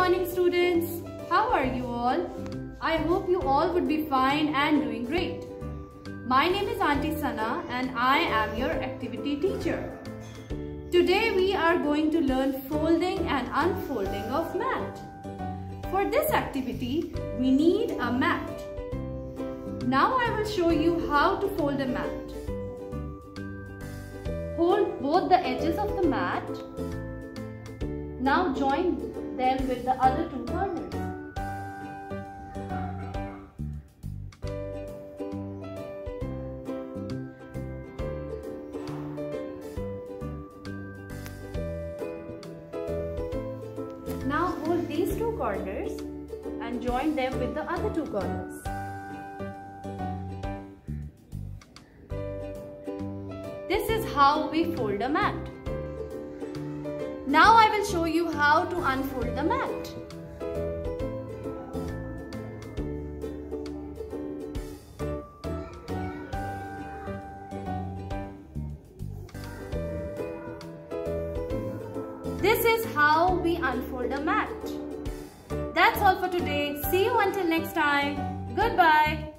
morning students. How are you all? I hope you all would be fine and doing great. My name is Auntie Sana and I am your activity teacher. Today we are going to learn folding and unfolding of mat. For this activity, we need a mat. Now I will show you how to fold a mat. Hold both the edges of the mat. Now join them with the other two corners. Now hold these two corners and join them with the other two corners. This is how we fold a mat. Now I will show you how to unfold the mat. This is how we unfold a mat. That's all for today. See you until next time. Goodbye.